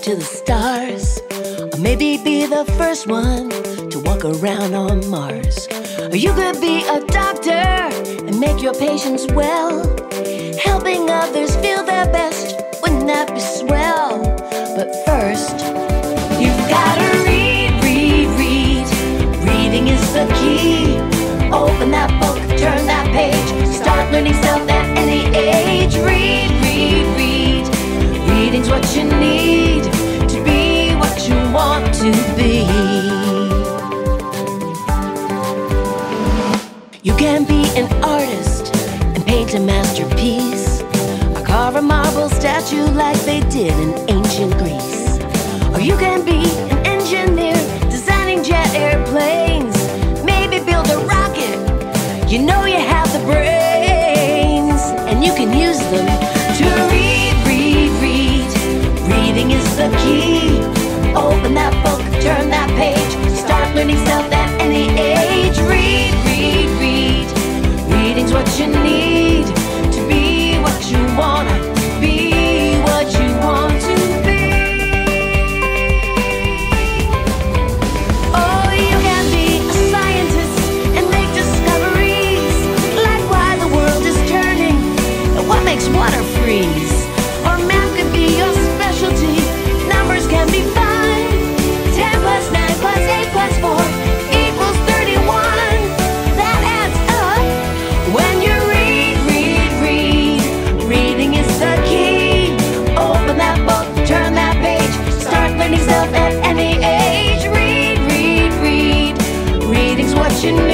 to the stars. Or maybe be the first one to walk around on Mars. Or you could be a doctor and make your patients well. Helping others feel their best, wouldn't that be swell? But first, you've gotta read, read, read. Reading is the key. Open that book, turn that page, start learning stuff at any age. To be. You can be an artist and paint a masterpiece, or carve a marble statue like they did in ancient Greece. Or you can be an engineer designing jet airplanes, maybe build a rocket. You know you have the brains, and you can use them to read, read, read. Reading is the key. Stuff at any age. Read, read, read. Reading's what you need